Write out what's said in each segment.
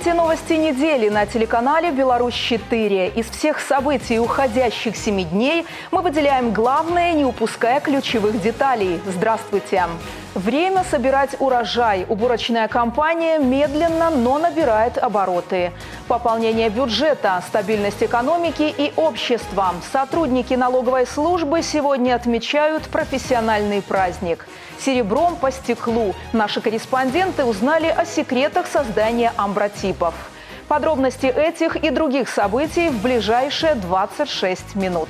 смотрите новости недели на телеканале «Беларусь-4». Из всех событий уходящих семи дней мы выделяем главное, не упуская ключевых деталей. Здравствуйте! Время собирать урожай. Уборочная кампания медленно, но набирает обороты. Пополнение бюджета, стабильность экономики и общества. Сотрудники налоговой службы сегодня отмечают профессиональный праздник. Серебром по стеклу. Наши корреспонденты узнали о секретах создания амбротипов. Подробности этих и других событий в ближайшие 26 минут.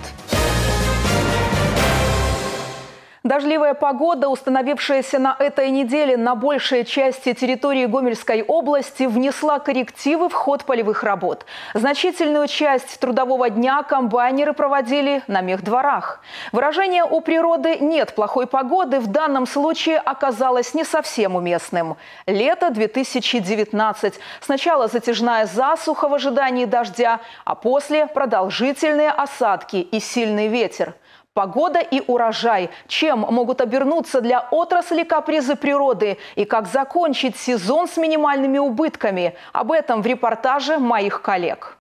Дождливая погода, установившаяся на этой неделе на большей части территории Гомельской области, внесла коррективы в ход полевых работ. Значительную часть трудового дня комбайнеры проводили на мехдворах. Выражение «у природы нет плохой погоды» в данном случае оказалось не совсем уместным. Лето 2019. Сначала затяжная засуха в ожидании дождя, а после продолжительные осадки и сильный ветер. Погода и урожай. Чем могут обернуться для отрасли капризы природы и как закончить сезон с минимальными убытками? Об этом в репортаже моих коллег.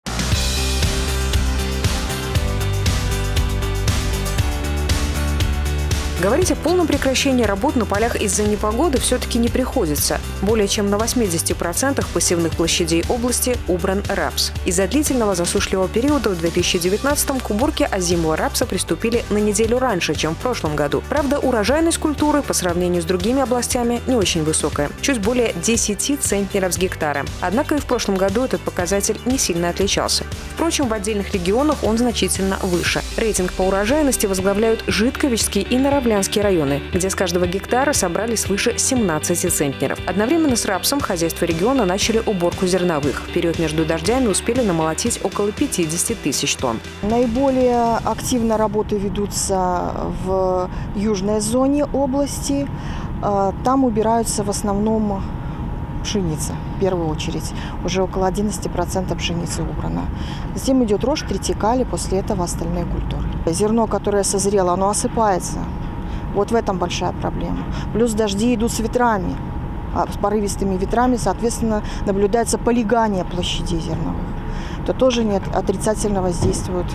Говорить о полном прекращении работ на полях из-за непогоды все-таки не приходится. Более чем на 80% посевных площадей области убран рапс. Из-за длительного засушливого периода в 2019-м к уборке озимого рапса приступили на неделю раньше, чем в прошлом году. Правда, урожайность культуры по сравнению с другими областями не очень высокая – чуть более 10 центнеров с гектара. Однако и в прошлом году этот показатель не сильно отличался. Впрочем, в отдельных регионах он значительно выше. Рейтинг по урожайности возглавляют Житковичский и Наравлянский Славянские районы, где с каждого гектара собрали свыше 17 центнеров. Одновременно с рапсом хозяйства региона начали уборку зерновых. В период между дождями успели намолотить около 50 тысяч тонн. Наиболее активно работы ведутся в южной зоне области. А, там убираются в основном пшеница, в первую очередь. Уже около 11% пшеницы убрано. Затем идет рожь, третикали, после этого остальные культуры. Зерно, которое созрело, оно осыпается. Вот в этом большая проблема. Плюс дожди идут с ветрами, а с порывистыми ветрами, соответственно, наблюдается полигание площадей зерновых. Это тоже нет, отрицательно воздействует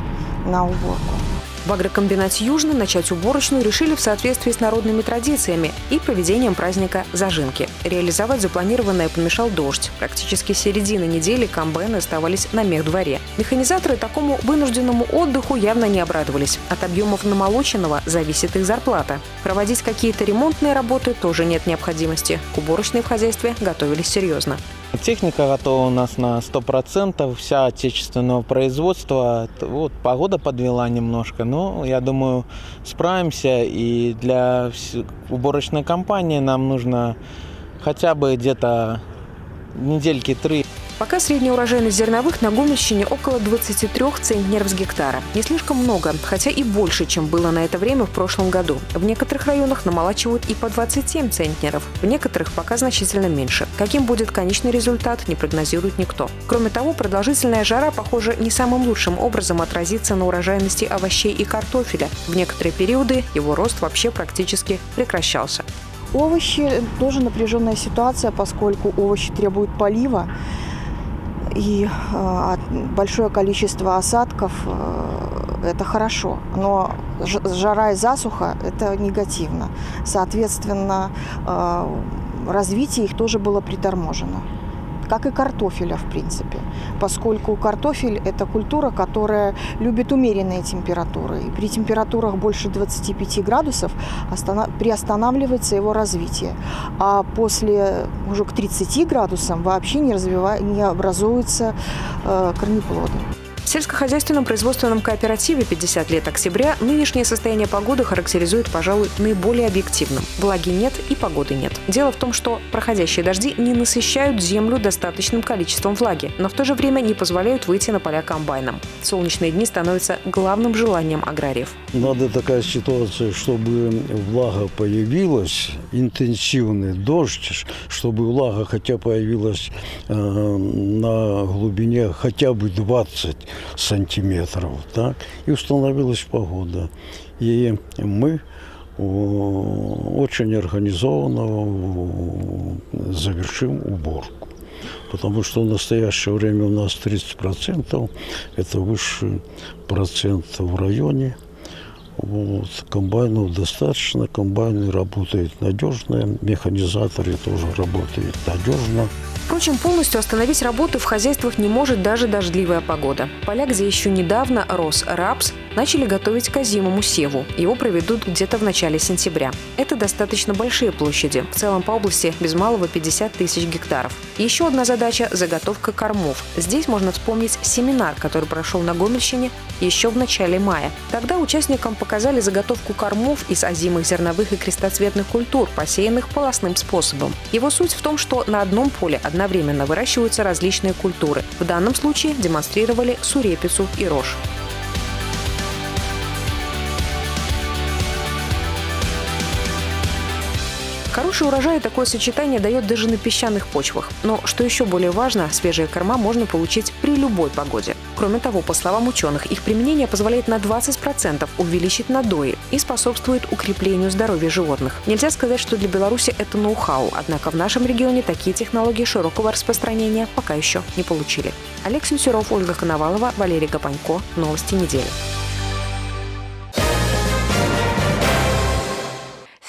на уборку. В агрокомбинате «Южный» начать уборочную решили в соответствии с народными традициями и проведением праздника «Зажинки». Реализовать запланированное помешал дождь. Практически середины недели комбайны оставались на мехдворе. Механизаторы такому вынужденному отдыху явно не обрадовались. От объемов намолоченного зависит их зарплата. Проводить какие-то ремонтные работы тоже нет необходимости. К уборочной в хозяйстве готовились серьезно. Техника готова у нас на 100%, вся отечественного производства. Вот погода подвела немножко, но я думаю, справимся. И для уборочной кампании нам нужно хотя бы где-то недельки три. Пока средняя урожайность зерновых на Гомельщине около 23 центнеров с гектара. Не слишком много, хотя и больше, чем было на это время в прошлом году. В некоторых районах намолачивают и по 27 центнеров, в некоторых пока значительно меньше. Каким будет конечный результат, не прогнозирует никто. Кроме того, продолжительная жара, похоже, не самым лучшим образом отразится на урожайности овощей и картофеля. В некоторые периоды его рост вообще практически прекращался. Овощи тоже напряженная ситуация, поскольку овощи требуют полива. И э, большое количество осадков э, это хорошо, но жара и засуха это негативно. Соответственно, э, развитие их тоже было приторможено как и картофеля, в принципе, поскольку картофель – это культура, которая любит умеренные температуры. И при температурах больше 25 градусов приостанавливается его развитие. А после уже к 30 градусам вообще не, развива... не образуются э, корнеплоды. Сельскохозяйственном производственном кооперативе 50 лет октября нынешнее состояние погоды характеризует, пожалуй, наиболее объективным. Влаги нет и погоды нет. Дело в том, что проходящие дожди не насыщают землю достаточным количеством влаги, но в то же время не позволяют выйти на поля комбайнам. Солнечные дни становятся главным желанием аграриев. Надо такая ситуация, чтобы влага появилась, интенсивный дождь, чтобы влага хотя появилась э, на глубине хотя бы 20 сантиметров. Так? И установилась погода. И мы очень организованно завершим уборку. потому что в настоящее время у нас 30%, это высший процент в районе. Вот. Комбайнов достаточно, комбайны работают надежно, механизаторы тоже работают надежно. Впрочем, полностью остановить работу в хозяйствах не может даже дождливая погода. Поля, где еще недавно рос рапс, начали готовить к озимому севу. Его проведут где-то в начале сентября. Это достаточно большие площади. В целом по области без малого 50 тысяч гектаров. Еще одна задача – заготовка кормов. Здесь можно вспомнить семинар, который прошел на Гомельщине еще в начале мая. Тогда участникам показали заготовку кормов из озимых зерновых и крестоцветных культур, посеянных полостным способом. Его суть в том, что на одном поле одновременно выращиваются различные культуры. В данном случае демонстрировали сурепицу и рожь. Хороший урожай такое сочетание дает даже на песчаных почвах. Но, что еще более важно, свежие корма можно получить при любой погоде. Кроме того, по словам ученых, их применение позволяет на 20% увеличить надои и способствует укреплению здоровья животных. Нельзя сказать, что для Беларуси это ноу-хау, однако в нашем регионе такие технологии широкого распространения пока еще не получили. Олег Сюсюров, Ольга Коновалова, Валерий Гапанько. Новости недели.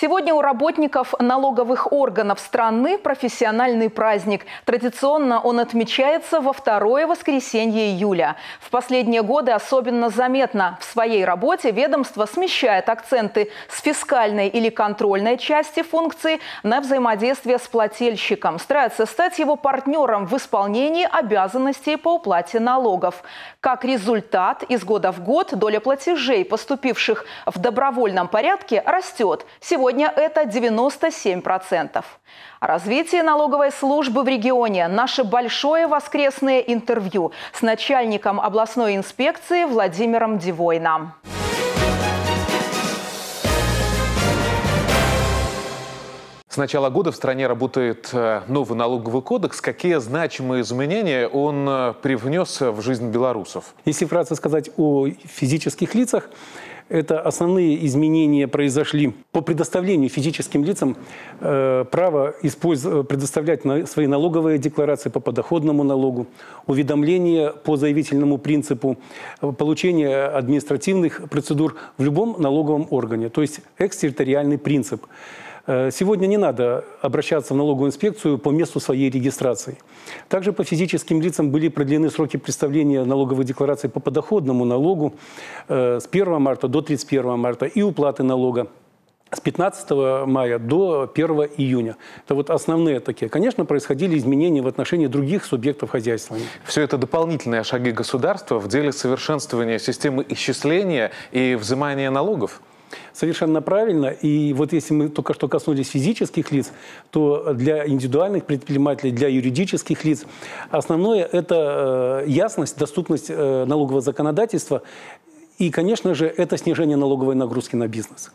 Сегодня у работников налоговых органов страны профессиональный праздник. Традиционно он отмечается во второе воскресенье июля. В последние годы особенно заметно. В своей работе ведомство смещает акценты с фискальной или контрольной части функции на взаимодействие с плательщиком. Старается стать его партнером в исполнении обязанностей по уплате налогов. Как результат, из года в год доля платежей, поступивших в добровольном порядке, растет. Сегодня Сегодня это 97%. О развитии налоговой службы в регионе наше большое воскресное интервью с начальником областной инспекции Владимиром Дивойном. С начала года в стране работает э, новый налоговый кодекс. Какие значимые изменения он э, привнес в жизнь белорусов? Если вкратце сказать о физических лицах, это основные изменения произошли по предоставлению физическим лицам э, права использ... предоставлять свои налоговые декларации по подоходному налогу, уведомления по заявительному принципу, э, получение административных процедур в любом налоговом органе, то есть экстерриториальный принцип. Э, сегодня не надо обращаться в налоговую инспекцию по месту своей регистрации. Также по физическим лицам были продлены сроки представления налоговой декларации по подоходному налогу э, с 1 марта до 31 марта и уплаты налога с 15 мая до 1 июня. Это вот основные такие. Конечно, происходили изменения в отношении других субъектов хозяйствования. Все это дополнительные шаги государства в деле совершенствования системы исчисления и взимания налогов? Совершенно правильно. И вот если мы только что коснулись физических лиц, то для индивидуальных предпринимателей, для юридических лиц основное – это э, ясность, доступность э, налогового законодательства и, конечно же, это снижение налоговой нагрузки на бизнес.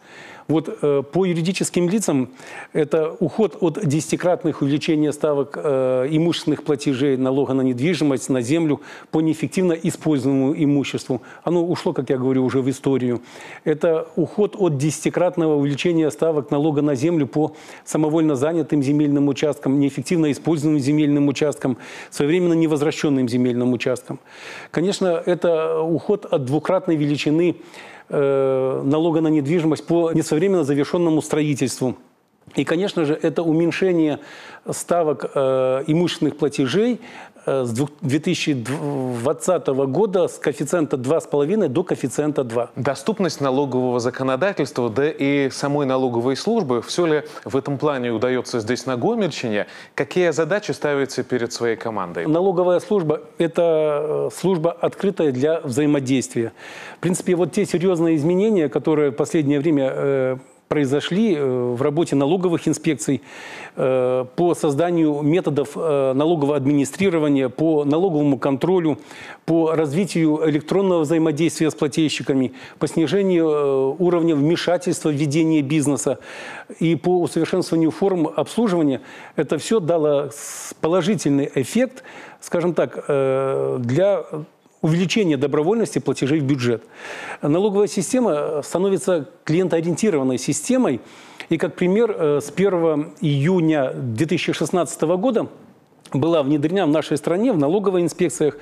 Вот э, по юридическим лицам это уход от десятикратных увеличения ставок э, имущественных платежей налога на недвижимость, на землю по неэффективно используемому имуществу. Оно ушло, как я говорю, уже в историю. Это уход от десятикратного увеличения ставок налога на землю по самовольно занятым земельным участкам, неэффективно используемым земельным участкам, своевременно невозвращенным земельным участкам. Конечно, это уход от двукратной величины Э, налога на недвижимость по несвоевременно завершенному строительству. И, конечно же, это уменьшение ставок э, имущественных платежей с 2020 года с коэффициента 2,5 до коэффициента 2. Доступность налогового законодательства, да и самой налоговой службы, все ли в этом плане удается здесь на Гомельщине? Какие задачи ставите перед своей командой? Налоговая служба – это э, служба открытая для взаимодействия. В принципе, вот те серьезные изменения, которые в последнее время э, произошли э, в работе налоговых инспекций э, по созданию методов э, налогового администрирования, по налоговому контролю, по развитию электронного взаимодействия с плательщиками, по снижению уровня вмешательства в ведение бизнеса и по усовершенствованию форм обслуживания. Это все дало положительный эффект, скажем так, для увеличение добровольности платежей в бюджет. Налоговая система становится клиентоориентированной системой. И как пример, э, с 1 июня 2016 года была внедрена в нашей стране, в налоговой инспекциях,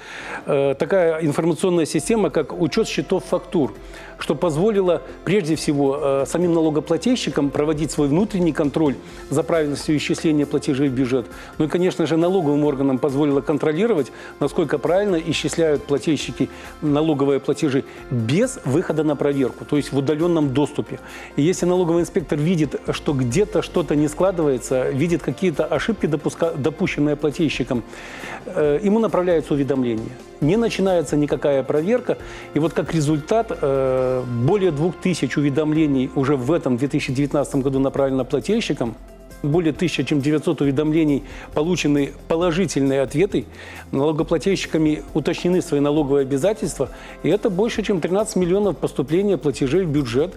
э, такая информационная система, как учет счетов фактур что позволило прежде всего э, самим налогоплательщикам проводить свой внутренний контроль за правильностью исчисления платежей в бюджет. Ну и, конечно же, налоговым органам позволило контролировать, насколько правильно исчисляют плательщики налоговые платежи без выхода на проверку, то есть в удаленном доступе. И если налоговый инспектор видит, что где-то что-то не складывается, видит какие-то ошибки, допуска... допущенные плательщиком, э, ему направляется уведомление. Не начинается никакая проверка, и вот как результат э, более 2000 уведомлений уже в этом 2019 году направлено плательщикам. Более 1900 уведомлений получены положительные ответы. Налогоплательщиками уточнены свои налоговые обязательства. И это больше, чем 13 миллионов поступления платежей в бюджет.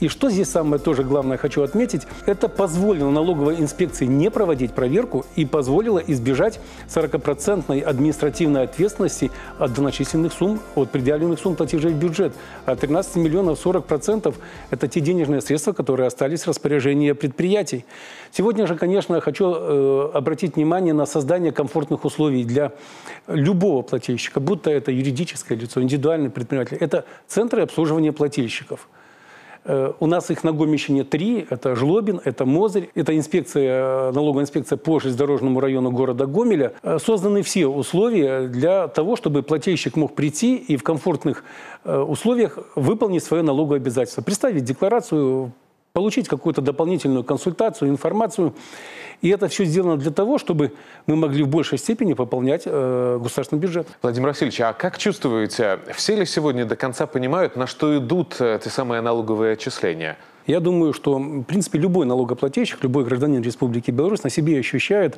И что здесь самое тоже главное хочу отметить, это позволило налоговой инспекции не проводить проверку и позволило избежать 40% административной ответственности от доначисленных сумм, от предъявленных сумм платежей в бюджет. А 13 миллионов 40% – это те денежные средства, которые остались в распоряжении предприятий. Сегодня же, конечно, хочу э, обратить внимание на создание комфортных условий для любого плательщика, будто это юридическое лицо, индивидуальный предприниматель. Это центры обслуживания плательщиков – у нас их на Гомельщине три. Это Жлобин, это Мозырь, это инспекция, налоговая инспекция по железнодорожному району города Гомеля. Э, созданы все условия для того, чтобы плательщик мог прийти и в комфортных э, условиях выполнить свое налоговое обязательство. Представить декларацию, получить какую-то дополнительную консультацию, информацию. И это все сделано для того, чтобы мы могли в большей степени пополнять э, государственный бюджет. Владимир Васильевич, а как чувствуете, все ли сегодня до конца понимают, на что идут э, эти самые налоговые отчисления? Я думаю, что, в принципе, любой налогоплательщик, любой гражданин Республики Беларусь на себе ощущает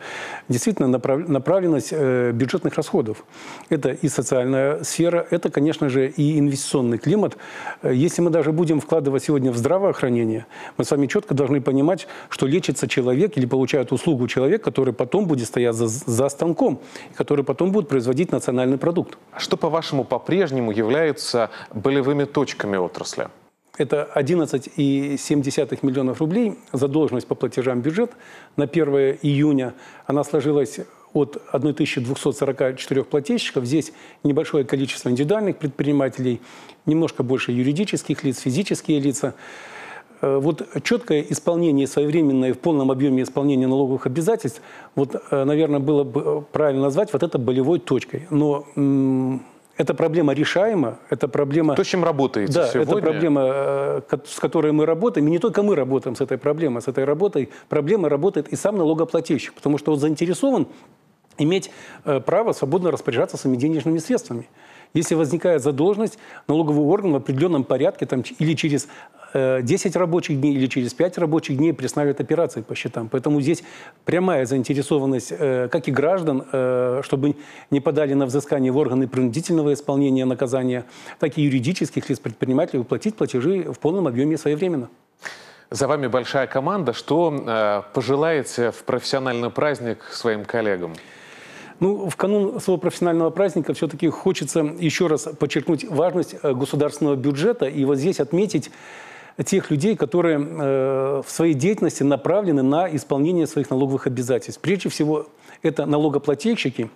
действительно направ... направленность э, бюджетных расходов. Это и социальная сфера, это, конечно же, и инвестиционный климат. Э, если мы даже будем вкладывать сегодня в здравоохранение, мы с вами четко должны понимать, что лечится человек или получает услугу человек, который потом будет стоять за, за станком, который потом будет производить национальный продукт. А что, по-вашему, по-прежнему являются болевыми точками отрасли? Это 11,7 миллионов рублей задолженность по платежам бюджет на 1 июня. Она сложилась от 1244 плательщиков. Здесь небольшое количество индивидуальных предпринимателей, немножко больше юридических лиц, физические лица. Э, вот четкое исполнение, своевременное в полном объеме исполнения налоговых обязательств, вот, э, наверное, было бы э, правильно назвать вот это болевой точкой. Но эта проблема решаема, это проблема... То, с чем работаете да, сегодня? это проблема, э, с которой мы работаем. И не только мы работаем с этой проблемой, с этой работой. Проблема работает и сам налогоплательщик, потому что он заинтересован иметь э, право свободно распоряжаться своими денежными средствами. Если возникает задолженность, налоговый орган в определенном порядке там, или через 10 э, рабочих дней или через 5 рабочих дней приостанавливает операции по счетам. Поэтому здесь прямая заинтересованность э, как и граждан, э, чтобы не подали на взыскание в органы принудительного исполнения наказания, так и юридических лиц предпринимателей уплатить платежи в полном объеме своевременно. За вами большая команда. Что пожелаете в профессиональный праздник своим коллегам? Ну, в канун своего профессионального праздника все-таки хочется еще раз подчеркнуть важность государственного бюджета и вот здесь отметить тех людей, которые э, в своей деятельности направлены на исполнение своих налоговых обязательств. Прежде всего, это налогоплательщики,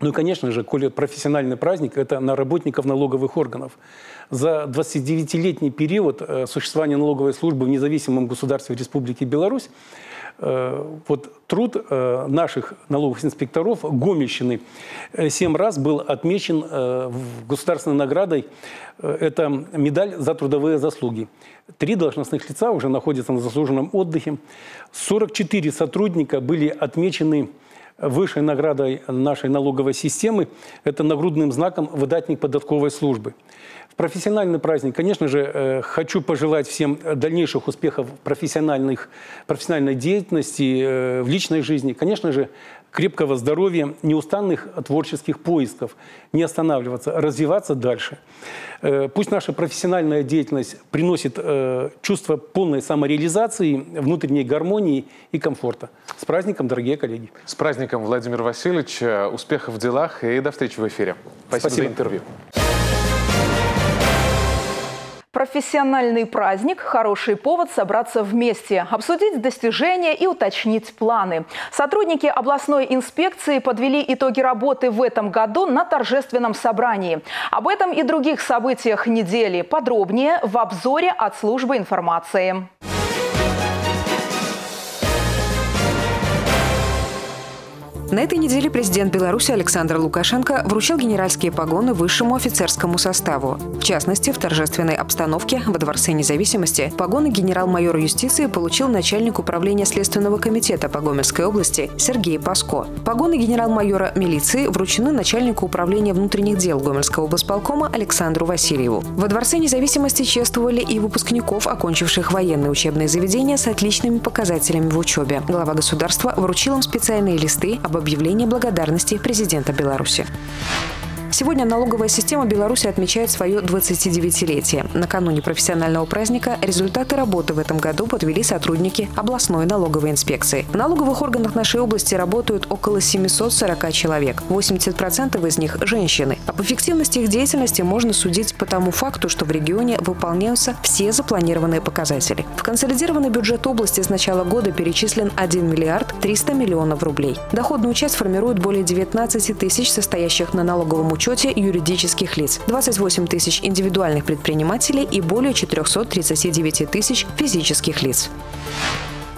ну и, конечно же, коли профессиональный праздник, это на работников налоговых органов. За 29-летний период э, существования налоговой службы в независимом государстве Республики Беларусь вот труд э, наших налоговых инспекторов Гомельщины э, семь раз был отмечен государственной наградой. Это медаль за трудовые заслуги. Три должностных лица уже находятся на заслуженном отдыхе. 44 сотрудника были отмечены высшей наградой нашей налоговой системы – это нагрудным знаком «Выдатник податковой службы». В профессиональный праздник, конечно же, э, хочу пожелать всем дальнейших успехов в профессиональных, профессиональной деятельности, э, в личной жизни. Конечно же, крепкого здоровья, неустанных творческих поисков, не останавливаться, развиваться дальше. Э, пусть наша профессиональная деятельность приносит чувство полной самореализации, внутренней гармонии и комфорта. С праздником, дорогие коллеги. С праздником, Владимир Васильевич. Успехов в делах и до встречи в эфире. Спасибо, Спасибо. за интервью. Профессиональный праздник – хороший повод собраться вместе, обсудить достижения и уточнить планы. Сотрудники областной инспекции подвели итоги работы в этом году на торжественном собрании. Об этом и других событиях недели подробнее в обзоре от службы информации. На этой неделе президент Беларуси Александр Лукашенко вручил генеральские погоны высшему офицерскому составу. В частности, в торжественной обстановке во Дворце независимости погоны генерал-майора юстиции получил начальник управления Следственного комитета по Гомельской области Сергей Паско. Погоны генерал-майора милиции вручены начальнику управления внутренних дел Гомельского облсполкома Александру Васильеву. Во Дворце независимости чествовали и выпускников, окончивших военные учебные заведения с отличными показателями в учебе. Глава государства вручил им специальные листы об объявление благодарности президента Беларуси. Сегодня налоговая система Беларуси отмечает свое 29-летие. Накануне профессионального праздника результаты работы в этом году подвели сотрудники областной налоговой инспекции. В налоговых органах нашей области работают около 740 человек. 80% из них – женщины. Об эффективности их деятельности можно судить по тому факту, что в регионе выполняются все запланированные показатели. В консолидированный бюджет области с начала года перечислен 1 миллиард 300 миллионов рублей. Доходную часть формируют более 19 тысяч состоящих на налоговом учете учете юридических лиц, 28 тысяч индивидуальных предпринимателей и более 439 тысяч физических лиц.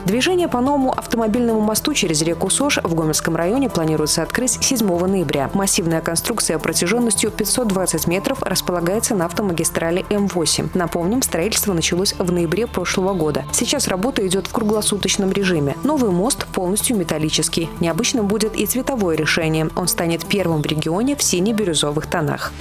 Движение по новому автомобильному мосту через реку Сош в Гомельском районе планируется открыть 7 ноября. Массивная конструкция протяженностью 520 метров располагается на автомагистрали М8. Напомним, строительство началось в ноябре прошлого года. Сейчас работа идет в круглосуточном режиме. Новый мост полностью металлический. Необычным будет и цветовое решение. Он станет первым в регионе в сине-бирюзовых тонах.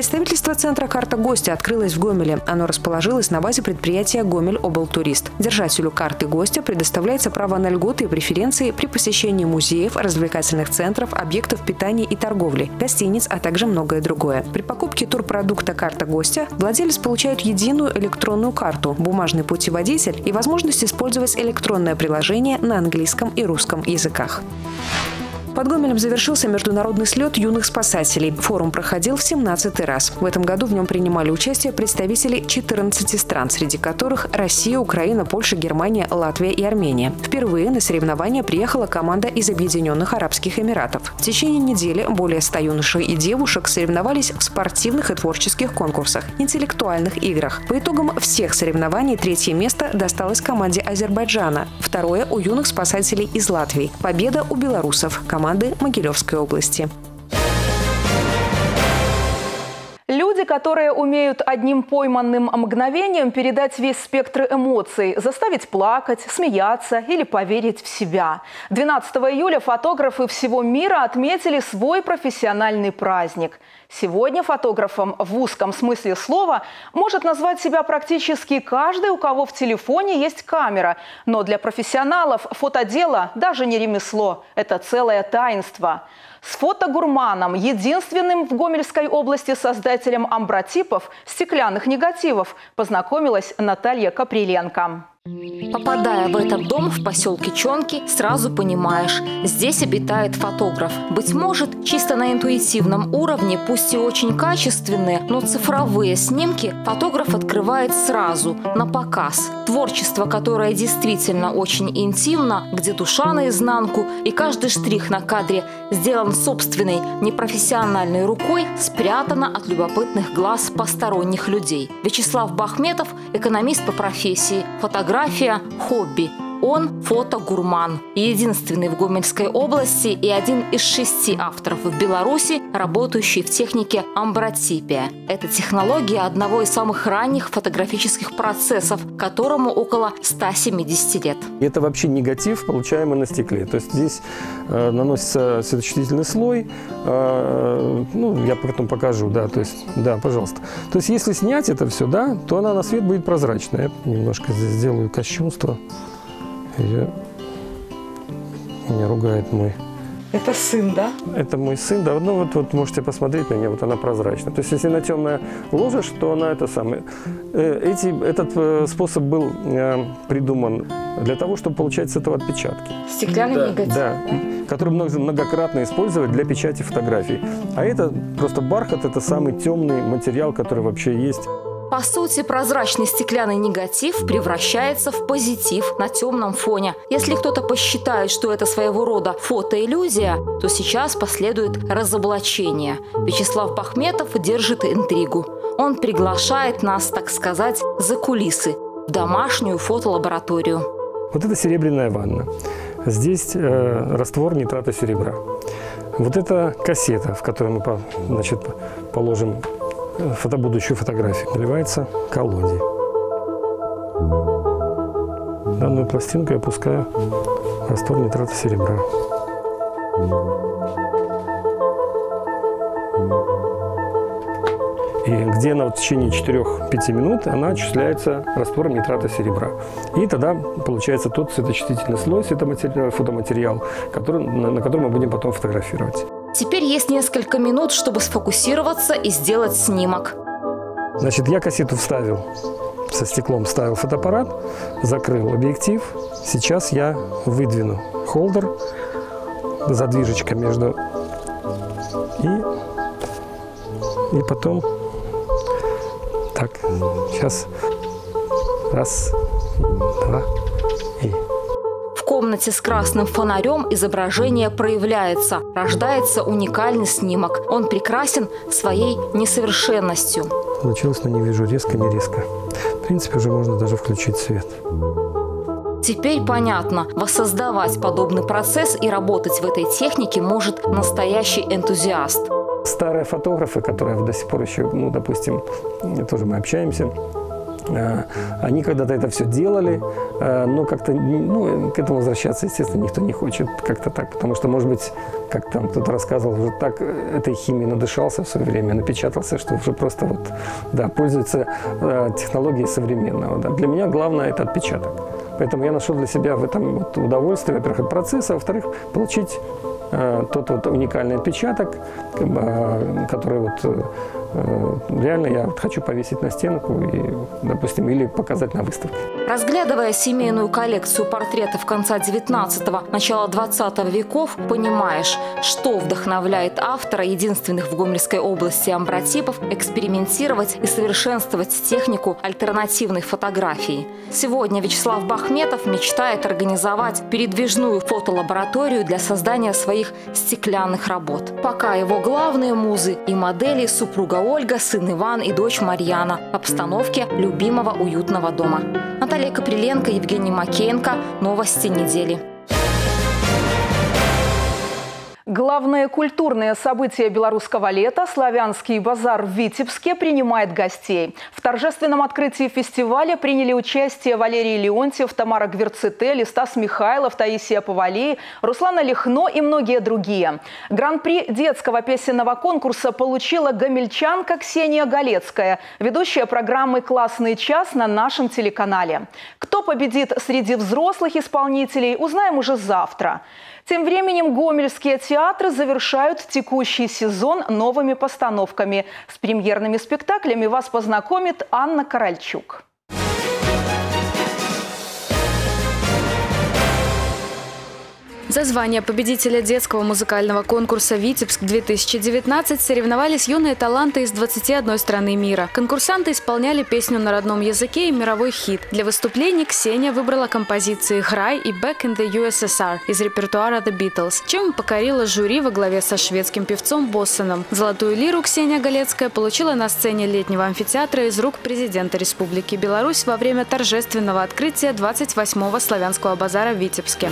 Представительство Центра «Карта гостя» открылось в Гомеле. Оно расположилось на базе предприятия «Гомель Облтурист». Держателю карты гостя предоставляется право на льготы и преференции при посещении музеев, развлекательных центров, объектов питания и торговли, гостиниц, а также многое другое. При покупке турпродукта «Карта гостя» владелец получает единую электронную карту, бумажный путеводитель и возможность использовать электронное приложение на английском и русском языках. Под Гомелем завершился международный слет юных спасателей. Форум проходил в 17 раз. В этом году в нем принимали участие представители 14 стран, среди которых Россия, Украина, Польша, Германия, Латвия и Армения. Впервые на соревнования приехала команда из Объединенных Арабских Эмиратов. В течение недели более 100 юношей и девушек соревновались в спортивных и творческих конкурсах, интеллектуальных играх. По итогам всех соревнований третье место досталось команде Азербайджана, второе – у юных спасателей из Латвии, победа у белорусов – команды Могилевской области. Люди, которые умеют одним пойманным мгновением передать весь спектр эмоций, заставить плакать, смеяться или поверить в себя. 12 июля фотографы всего мира отметили свой профессиональный праздник. Сегодня фотографом в узком смысле слова может назвать себя практически каждый, у кого в телефоне есть камера. Но для профессионалов фотодело даже не ремесло, это целое таинство. С фотогурманом, единственным в Гомельской области создателем амбротипов стеклянных негативов, познакомилась Наталья Каприленко. Попадая в этот дом в поселке Чонки, сразу понимаешь, здесь обитает фотограф. Быть может, чисто на интуитивном уровне, пусть и очень качественные, но цифровые снимки фотограф открывает сразу, на показ. Творчество, которое действительно очень интимно, где душа наизнанку, и каждый штрих на кадре сделан собственной непрофессиональной рукой, спрятано от любопытных глаз посторонних людей. Вячеслав Бахметов – экономист по профессии, фотограф Фотография хобби. Он фотогурман, единственный в Гомельской области и один из шести авторов в Беларуси, работающий в технике амбротипия. Это технология одного из самых ранних фотографических процессов, которому около 170 лет. Это вообще негатив, получаемый на стекле. То есть здесь э, наносится светочувствительный слой. Э, ну, я потом покажу, да, то есть, да, пожалуйста. То есть если снять это все, да, то она на свет будет прозрачная. Я немножко здесь сделаю кощунство. Ее меня ругает мой. Это сын, да? Это мой сын, да. Ну вот, вот можете посмотреть на нее, вот она прозрачная. То есть если на темное ложишь, то она это самое. Э, эти, этот э, способ был э, придуман для того, чтобы получать с этого отпечатки. Стеклянный да. негатив. Да, да. который многократно использовать для печати фотографий. А это просто бархат, это самый темный материал, который вообще есть. По сути, прозрачный стеклянный негатив превращается в позитив на темном фоне. Если кто-то посчитает, что это своего рода фотоиллюзия, то сейчас последует разоблачение. Вячеслав Бахметов держит интригу. Он приглашает нас, так сказать, за кулисы в домашнюю фотолабораторию. Вот это серебряная ванна. Здесь э, раствор нитрата серебра. Вот это кассета, в которой мы значит, положим фото, будущую фотографию. Наливается колодий. Данную пластинку я опускаю раствор нитрата серебра. И где она в течение 4-5 минут, она очисляется раствором нитрата серебра. И тогда получается тот светочувствительный слой, светоматериал, фотоматериал, который, на, на котором мы будем потом фотографировать. Теперь есть несколько минут, чтобы сфокусироваться и сделать снимок. Значит, я кассету вставил со стеклом, ставил фотоаппарат, закрыл объектив. Сейчас я выдвину холдер, задвижечка между и, и потом так, сейчас. Раз, два комнате с красным фонарем изображение проявляется. Рождается уникальный снимок. Он прекрасен своей несовершенностью. Получилось, но не вижу резко, не резко. В принципе, уже можно даже включить свет. Теперь понятно, воссоздавать подобный процесс и работать в этой технике может настоящий энтузиаст. Старые фотографы, которые до сих пор еще, ну, допустим, тоже мы общаемся, они когда-то это все делали, э, но как-то ну, к этому возвращаться, естественно, никто не хочет как-то так, потому что, может быть, как там кто-то рассказывал, уже так этой химией надышался в свое время, напечатался, что уже просто вот, да, пользуется э, технологией современного. Да. Для меня главное – это отпечаток. Поэтому я нашел для себя в этом вот удовольствие, во-первых, от процесса, а во-вторых, получить Э, тот вот уникальный отпечаток, э, который вот э, реально я вот хочу повесить на стенку и, допустим, или показать на выставке. Разглядывая семейную коллекцию портретов конца 19-го, начала 20 веков, понимаешь, что вдохновляет автора единственных в Гомельской области амбротипов экспериментировать и совершенствовать технику альтернативной фотографии. Сегодня Вячеслав Бахметов мечтает организовать передвижную фотолабораторию для создания своих стеклянных работ. Пока его главные музы и модели супруга Ольга, сын Иван и дочь Марьяна в обстановке любимого уютного дома. Наталья Каприленко, Евгений Макеенко. Новости недели. Главное культурное событие белорусского лета – славянский базар в Витебске принимает гостей. В торжественном открытии фестиваля приняли участие Валерий Леонтьев, Тамара Гверцетель, Стас Михайлов, Таисия Павалей, Руслана Лихно и многие другие. Гран-при детского песенного конкурса получила гомельчанка Ксения Галецкая, ведущая программы «Классный час» на нашем телеканале. Кто победит среди взрослых исполнителей, узнаем уже завтра. Тем временем гомельские театры завершают текущий сезон новыми постановками. С премьерными спектаклями вас познакомит Анна Корольчук. За звание победителя детского музыкального конкурса «Витебск-2019» соревновались юные таланты из 21 страны мира. Конкурсанты исполняли песню на родном языке и мировой хит. Для выступлений Ксения выбрала композиции «Храй» и «Back in the USSR» из репертуара The Beatles, чем покорила жюри во главе со шведским певцом Боссеном. Золотую лиру Ксения Галецкая получила на сцене летнего амфитеатра из рук президента Республики Беларусь во время торжественного открытия 28-го славянского базара в Витебске.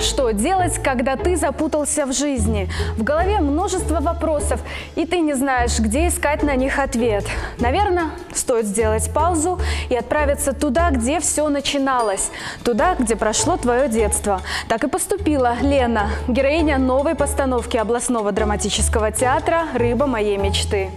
Что делать, когда ты запутался в жизни? В голове множество вопросов, и ты не знаешь, где искать на них ответ. Наверное, стоит сделать паузу и отправиться туда, где все начиналось. Туда, где прошло твое детство. Так и поступила Лена, героиня новой постановки областного драматического театра «Рыба моей мечты».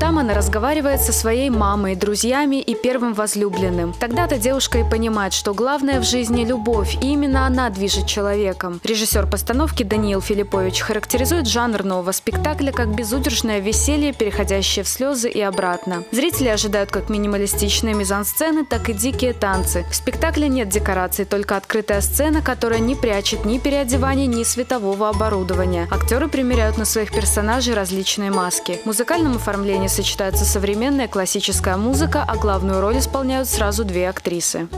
Там она разговаривает со своей мамой, друзьями и первым возлюбленным. Тогда-то девушка и понимает, что главное в жизни – любовь, и именно она движет человеком. Режиссер постановки Даниил Филиппович характеризует жанр нового спектакля как безудержное веселье, переходящее в слезы и обратно. Зрители ожидают как минималистичные мизансцены, так и дикие танцы. В спектакле нет декораций, только открытая сцена, которая не прячет ни переодевания, ни светового оборудования. Актеры примеряют на своих персонажей различные маски. В музыкальном оформлении сочетается современная классическая музыка, а главную роль исполняют сразу две актрисы.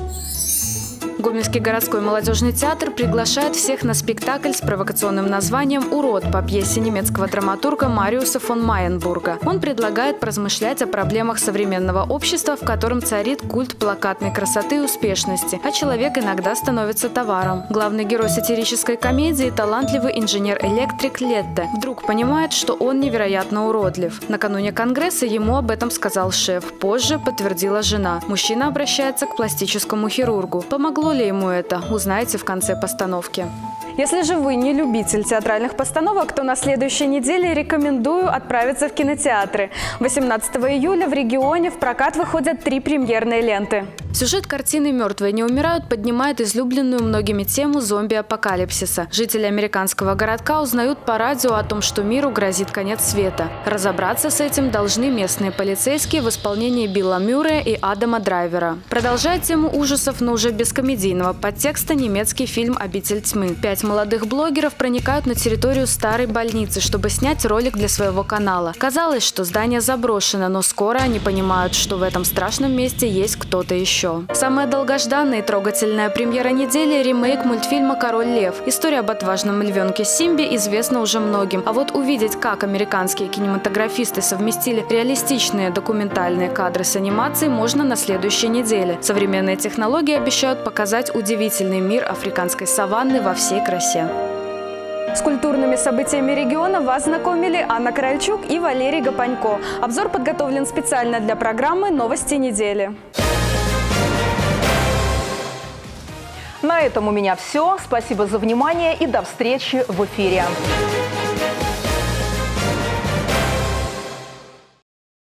Гомельский городской молодежный театр приглашает всех на спектакль с провокационным названием «Урод» по пьесе немецкого драматурга Мариуса фон Майенбурга. Он предлагает поразмышлять о проблемах современного общества, в котором царит культ плакатной красоты и успешности, а человек иногда становится товаром. Главный герой сатирической комедии – талантливый инженер-электрик Летте. Вдруг понимает, что он невероятно уродлив. Накануне конгресса ему об этом сказал шеф. Позже подтвердила жена. Мужчина обращается к пластическому хирургу. Помогло Помогло ли ему это, узнаете в конце постановки. Если же вы не любитель театральных постановок, то на следующей неделе рекомендую отправиться в кинотеатры. 18 июля в регионе в прокат выходят три премьерные ленты. Сюжет картины «Мертвые не умирают» поднимает излюбленную многими тему зомби-апокалипсиса. Жители американского городка узнают по радио о том, что миру грозит конец света. Разобраться с этим должны местные полицейские в исполнении Билла Мюррея и Адама Драйвера. Продолжает тему ужасов, но уже без комедийного подтекста немецкий фильм «Обитель тьмы». Пять молодых блогеров проникают на территорию старой больницы, чтобы снять ролик для своего канала. Казалось, что здание заброшено, но скоро они понимают, что в этом страшном месте есть кто-то еще. Самая долгожданная и трогательная премьера недели – ремейк мультфильма «Король лев». История об отважном львенке Симбе известна уже многим. А вот увидеть, как американские кинематографисты совместили реалистичные документальные кадры с анимацией, можно на следующей неделе. Современные технологии обещают показать удивительный мир африканской саванны во всей красе красе. С культурными событиями региона вас знакомили Анна Корольчук и Валерий Гапанько. Обзор подготовлен специально для программы «Новости недели». На этом у меня все. Спасибо за внимание и до встречи в эфире.